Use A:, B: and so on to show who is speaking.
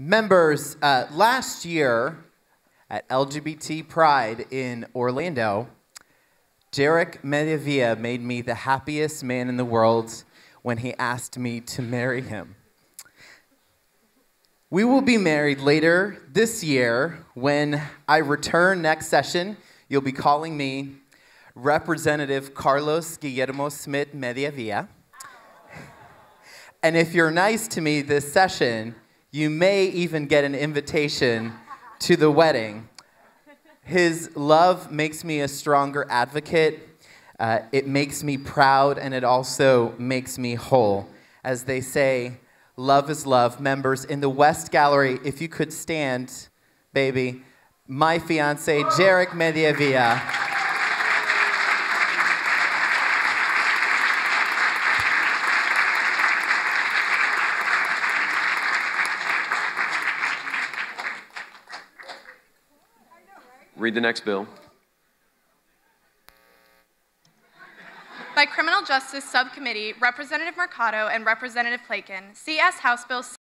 A: Members, uh, last year at LGBT Pride in Orlando, Jerick Mediavilla made me the happiest man in the world when he asked me to marry him. We will be married later this year when I return next session. You'll be calling me Representative Carlos Guillermo Smith Mediavilla. And if you're nice to me this session, you may even get an invitation to the wedding. His love makes me a stronger advocate. Uh, it makes me proud, and it also makes me whole. As they say, love is love. Members in the West Gallery, if you could stand, baby, my fiance, Jerick Mediavilla.
B: Read the next bill.
C: By Criminal Justice Subcommittee, Representative Mercado and Representative Plakon, CS House Bill